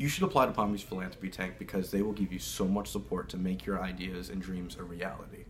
you should apply to Palm Beach Philanthropy Tank because they will give you so much support to make your ideas and dreams a reality.